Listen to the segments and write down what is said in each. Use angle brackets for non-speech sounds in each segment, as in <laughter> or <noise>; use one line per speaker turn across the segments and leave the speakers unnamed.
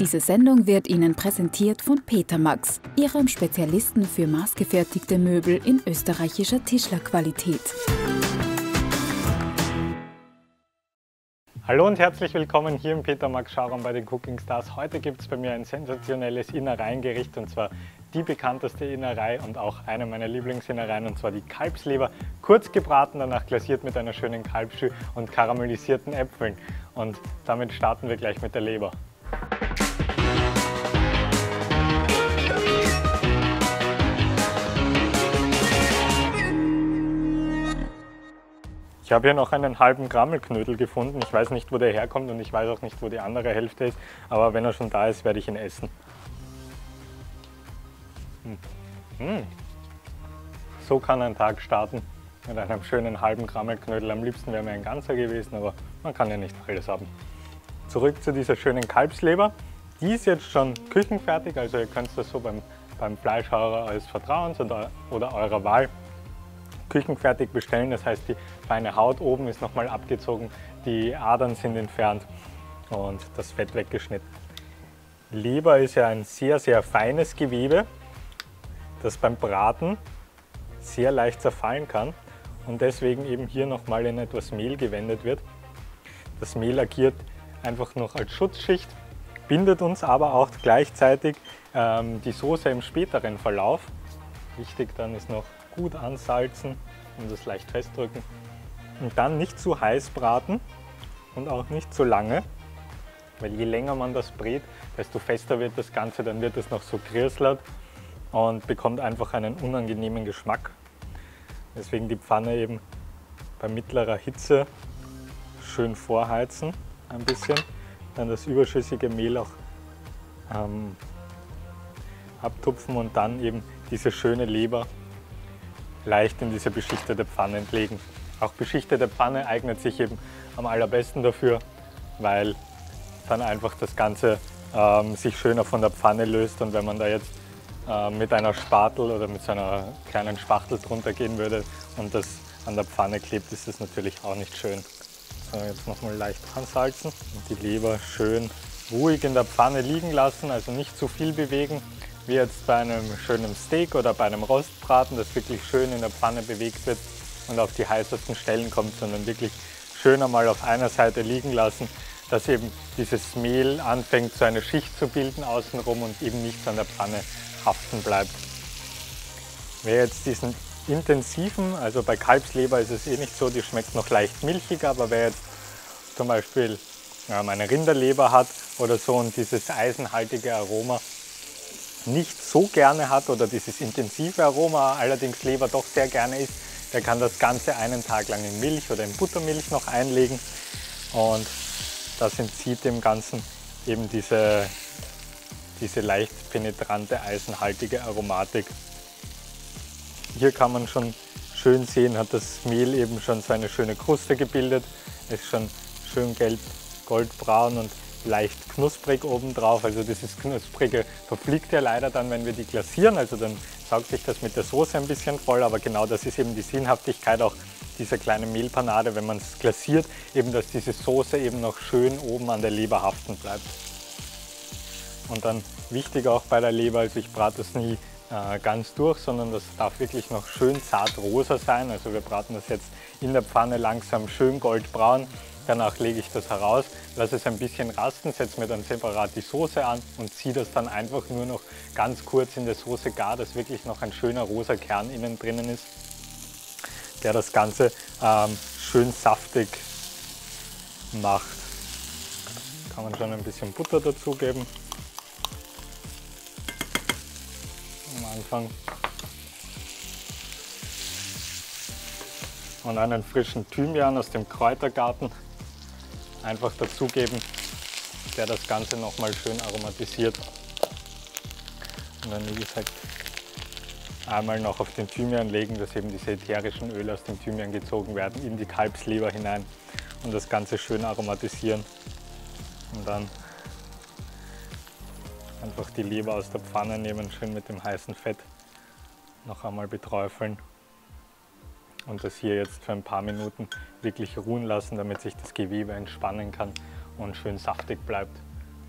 Diese Sendung wird Ihnen präsentiert von Petermax, Ihrem Spezialisten für maßgefertigte Möbel in österreichischer Tischlerqualität.
Hallo und herzlich willkommen hier im Peter Max Schauraum bei den Cooking Stars. Heute gibt es bei mir ein sensationelles Innereiengericht und zwar die bekannteste Innerei und auch eine meiner Lieblingsinnereien und zwar die Kalbsleber. Kurz gebraten, danach glasiert mit einer schönen Kalbsschü und karamellisierten Äpfeln. Und damit starten wir gleich mit der Leber. Ich habe hier noch einen halben Grammelknödel gefunden. Ich weiß nicht, wo der herkommt und ich weiß auch nicht, wo die andere Hälfte ist. Aber wenn er schon da ist, werde ich ihn essen. Mmh. So kann ein Tag starten mit einem schönen halben Grammelknödel. Am liebsten wäre mir ein ganzer gewesen, aber man kann ja nicht alles haben. Zurück zu dieser schönen Kalbsleber. Die ist jetzt schon küchenfertig, also ihr könnt das so beim, beim Fleischhauer eures Vertrauens oder, oder eurer Wahl küchenfertig bestellen. Das heißt, die feine Haut oben ist nochmal abgezogen, die Adern sind entfernt und das Fett weggeschnitten. Leber ist ja ein sehr, sehr feines Gewebe, das beim Braten sehr leicht zerfallen kann und deswegen eben hier nochmal in etwas Mehl gewendet wird. Das Mehl agiert einfach noch als Schutzschicht, bindet uns aber auch gleichzeitig ähm, die Soße im späteren Verlauf. Wichtig dann ist noch gut ansalzen und das leicht festdrücken. Und dann nicht zu heiß braten und auch nicht zu lange, weil je länger man das brät, desto fester wird das Ganze, dann wird es noch so grieslert und bekommt einfach einen unangenehmen Geschmack. Deswegen die Pfanne eben bei mittlerer Hitze schön vorheizen ein bisschen, dann das überschüssige Mehl auch ähm, abtupfen und dann eben diese schöne Leber leicht in diese beschichtete Pfanne entlegen. Auch beschichtete Pfanne eignet sich eben am allerbesten dafür, weil dann einfach das Ganze ähm, sich schöner von der Pfanne löst und wenn man da jetzt äh, mit einer Spatel oder mit so einer kleinen Spachtel drunter gehen würde und das an der Pfanne klebt, ist das natürlich auch nicht schön. So, jetzt nochmal leicht ansalzen und die Leber schön ruhig in der Pfanne liegen lassen, also nicht zu viel bewegen, wie jetzt bei einem schönen Steak oder bei einem Rostbraten, das wirklich schön in der Pfanne bewegt wird und auf die heißesten Stellen kommt, sondern wirklich schön einmal auf einer Seite liegen lassen, dass eben dieses Mehl anfängt, so eine Schicht zu bilden außenrum und eben nichts an der Pfanne haften bleibt. Wer jetzt diesen intensiven, also bei Kalbsleber ist es eh nicht so, die schmeckt noch leicht milchig, aber wer jetzt zum Beispiel ähm, eine Rinderleber hat oder so und dieses eisenhaltige Aroma nicht so gerne hat oder dieses intensive Aroma allerdings Leber doch sehr gerne isst, der kann das Ganze einen Tag lang in Milch oder in Buttermilch noch einlegen und das entzieht dem Ganzen eben diese, diese leicht penetrante eisenhaltige Aromatik. Hier kann man schon schön sehen, hat das Mehl eben schon so eine schöne Kruste gebildet, ist schon schön gelb, goldbraun und leicht knusprig obendrauf. Also dieses Knusprige verfliegt ja leider dann, wenn wir die glasieren. Also dann saugt sich das mit der Soße ein bisschen voll. Aber genau das ist eben die Sinnhaftigkeit auch dieser kleinen Mehlpanade, wenn man es glasiert, eben dass diese Soße eben noch schön oben an der Leber haften bleibt. Und dann wichtig auch bei der Leber, also ich brate das nie äh, ganz durch, sondern das darf wirklich noch schön zart rosa sein. Also wir braten das jetzt in der Pfanne langsam schön goldbraun Danach lege ich das heraus, lasse es ein bisschen rasten, setze mir dann separat die Soße an und ziehe das dann einfach nur noch ganz kurz in der Soße gar, dass wirklich noch ein schöner rosa Kern innen drinnen ist, der das Ganze ähm, schön saftig macht. Kann man schon ein bisschen Butter dazugeben. Am Anfang. Und einen frischen Thymian aus dem Kräutergarten einfach dazugeben, der das Ganze nochmal schön aromatisiert. Und dann, wie gesagt, einmal noch auf den Thymian legen, dass eben diese ätherischen Öle aus dem Thymian gezogen werden, in die Kalbsleber hinein und das Ganze schön aromatisieren. Und dann einfach die Leber aus der Pfanne nehmen, schön mit dem heißen Fett noch einmal beträufeln und das hier jetzt für ein paar Minuten wirklich ruhen lassen, damit sich das Gewebe entspannen kann und schön saftig bleibt.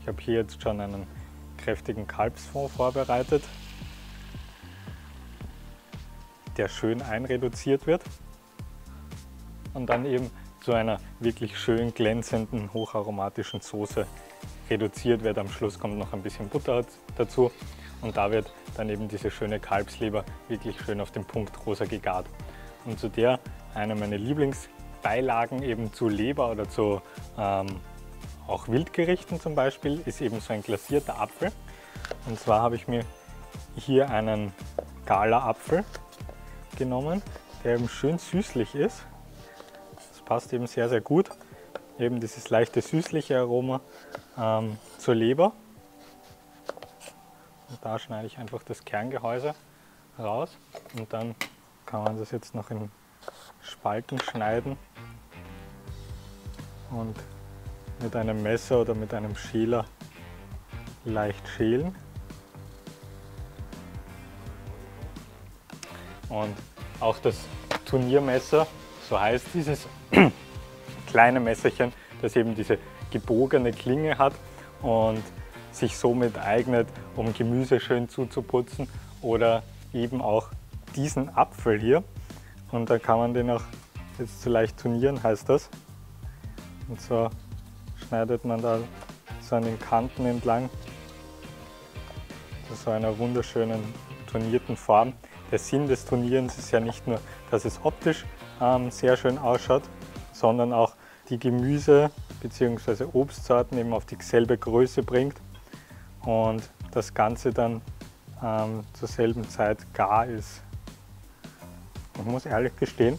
Ich habe hier jetzt schon einen kräftigen Kalbsfond vorbereitet, der schön einreduziert wird und dann eben zu einer wirklich schön glänzenden, hocharomatischen Soße reduziert wird. Am Schluss kommt noch ein bisschen Butter dazu und da wird dann eben diese schöne Kalbsleber wirklich schön auf den Punkt rosa gegart. Und zu der eine meiner Lieblingsbeilagen eben zu Leber oder zu ähm, auch Wildgerichten zum Beispiel ist eben so ein glasierter Apfel. Und zwar habe ich mir hier einen Gala-Apfel genommen, der eben schön süßlich ist. Das passt eben sehr, sehr gut. Eben dieses leichte süßliche Aroma ähm, zur Leber. Und da schneide ich einfach das Kerngehäuse raus und dann kann man das jetzt noch in Spalten schneiden und mit einem Messer oder mit einem Schäler leicht schälen. Und auch das Turniermesser, so heißt dieses <clears throat> kleine Messerchen, das eben diese gebogene Klinge hat und sich somit eignet, um Gemüse schön zuzuputzen oder eben auch diesen Apfel hier. Und da kann man den auch jetzt so leicht turnieren, heißt das. Und so schneidet man da so an den Kanten entlang zu so einer wunderschönen turnierten Form. Der Sinn des Turnierens ist ja nicht nur, dass es optisch ähm, sehr schön ausschaut, sondern auch die Gemüse bzw. Obstsorten eben auf dieselbe Größe bringt und das Ganze dann ähm, zur selben Zeit gar ist. Ich muss ehrlich gestehen,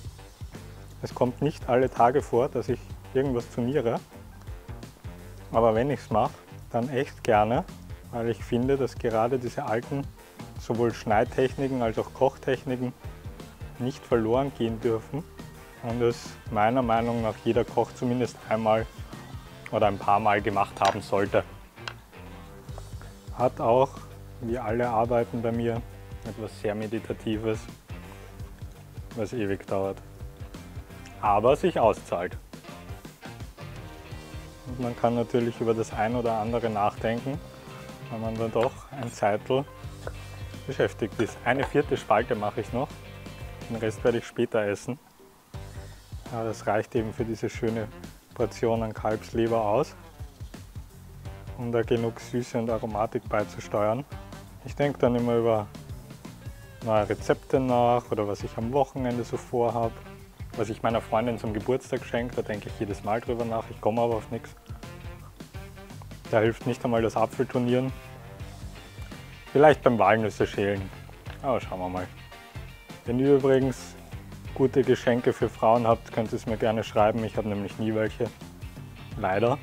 es kommt nicht alle Tage vor, dass ich irgendwas turniere. Aber wenn ich es mache, dann echt gerne, weil ich finde, dass gerade diese alten sowohl Schneidtechniken als auch Kochtechniken nicht verloren gehen dürfen und es meiner Meinung nach jeder Koch zumindest einmal oder ein paar Mal gemacht haben sollte. Hat auch, wie alle Arbeiten bei mir, etwas sehr Meditatives, was ewig dauert, aber sich auszahlt. Und man kann natürlich über das ein oder andere nachdenken, wenn man dann doch ein Zeitl beschäftigt ist. Eine vierte Spalte mache ich noch, den Rest werde ich später essen. Ja, das reicht eben für diese schöne Portion an Kalbsleber aus, um da genug Süße und Aromatik beizusteuern. Ich denke dann immer über neue Rezepte nach oder was ich am Wochenende so vorhabe. Was ich meiner Freundin zum Geburtstag schenke, da denke ich jedes Mal drüber nach, ich komme aber auf nichts. Da hilft nicht einmal das Apfelturnieren. Vielleicht beim Walnüsse schälen. Aber schauen wir mal. Wenn ihr übrigens gute Geschenke für Frauen habt, könnt ihr es mir gerne schreiben. Ich habe nämlich nie welche. Leider.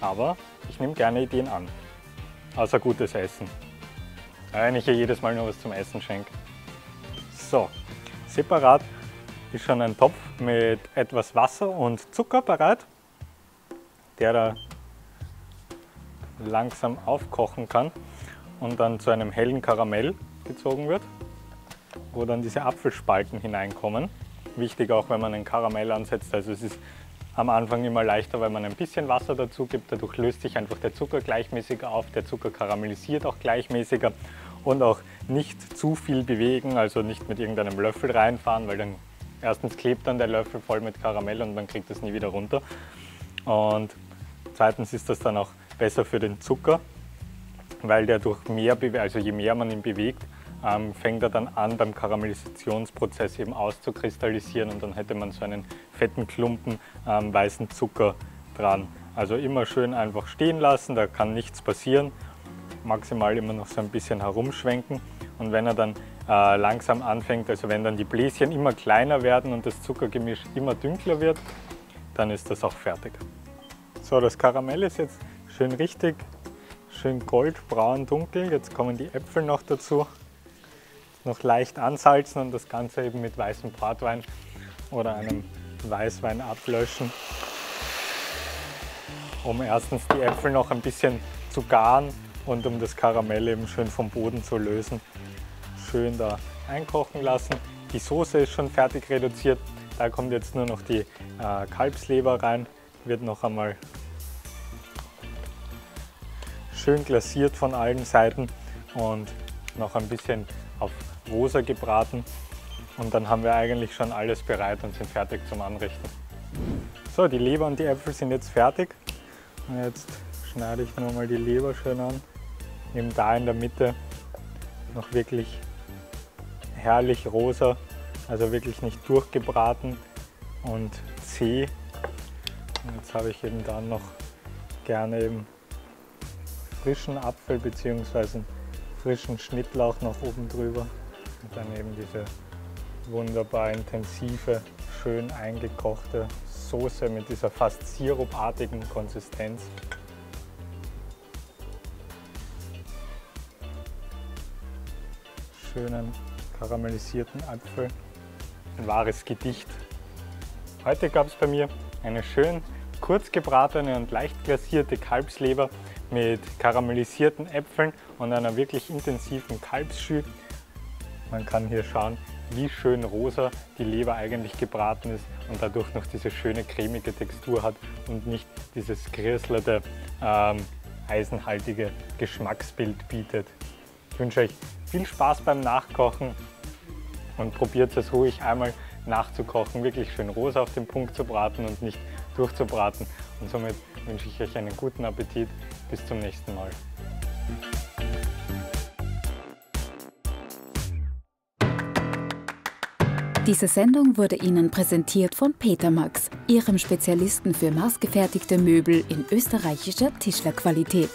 Aber ich nehme gerne Ideen an. Außer gutes Essen. Wenn ich ihr jedes Mal nur was zum Essen schenke. So, separat ist schon ein Topf mit etwas Wasser und Zucker bereit, der da langsam aufkochen kann und dann zu einem hellen Karamell gezogen wird, wo dann diese Apfelspalten hineinkommen. Wichtig auch, wenn man einen Karamell ansetzt, also es ist am Anfang immer leichter, weil man ein bisschen Wasser dazu gibt. Dadurch löst sich einfach der Zucker gleichmäßiger auf, der Zucker karamellisiert auch gleichmäßiger und auch nicht zu viel bewegen, also nicht mit irgendeinem Löffel reinfahren, weil dann erstens klebt dann der Löffel voll mit Karamell und man kriegt das nie wieder runter. Und zweitens ist das dann auch besser für den Zucker, weil der durch mehr, also je mehr man ihn bewegt, ähm, fängt er dann an beim Karamellisationsprozess eben auszukristallisieren und dann hätte man so einen fetten Klumpen ähm, weißen Zucker dran. Also immer schön einfach stehen lassen, da kann nichts passieren. Maximal immer noch so ein bisschen herumschwenken und wenn er dann äh, langsam anfängt, also wenn dann die Bläschen immer kleiner werden und das Zuckergemisch immer dünkler wird, dann ist das auch fertig. So, das Karamell ist jetzt schön richtig, schön goldbraun dunkel. Jetzt kommen die Äpfel noch dazu noch leicht ansalzen und das Ganze eben mit weißem Portwein oder einem Weißwein ablöschen, um erstens die Äpfel noch ein bisschen zu garen und um das Karamell eben schön vom Boden zu lösen. Schön da einkochen lassen. Die Soße ist schon fertig reduziert. Da kommt jetzt nur noch die äh, Kalbsleber rein. Wird noch einmal schön glasiert von allen Seiten und noch ein bisschen auf rosa gebraten. Und dann haben wir eigentlich schon alles bereit und sind fertig zum Anrichten. So, die Leber und die Äpfel sind jetzt fertig. Und jetzt schneide ich nochmal die Leber schön an. Eben da in der Mitte noch wirklich herrlich rosa, also wirklich nicht durchgebraten und zäh. Und jetzt habe ich eben dann noch gerne eben frischen Apfel bzw. frischen Schnittlauch noch oben drüber und dann eben diese wunderbar intensive, schön eingekochte Soße mit dieser fast sirupartigen Konsistenz. Schönen karamellisierten Apfel. Ein wahres Gedicht. Heute gab es bei mir eine schön kurz gebratene und leicht glasierte Kalbsleber mit karamellisierten Äpfeln und einer wirklich intensiven Kalbsschü. Man kann hier schauen, wie schön rosa die Leber eigentlich gebraten ist und dadurch noch diese schöne cremige Textur hat und nicht dieses grieslerte, ähm, eisenhaltige Geschmacksbild bietet. Ich wünsche euch viel Spaß beim Nachkochen und probiert es ruhig einmal nachzukochen, wirklich schön rosa auf den Punkt zu braten und nicht durchzubraten. Und somit wünsche ich euch einen guten Appetit. Bis zum nächsten Mal.
Diese Sendung wurde Ihnen präsentiert von Peter Max, Ihrem Spezialisten für maßgefertigte Möbel in österreichischer Tischlerqualität.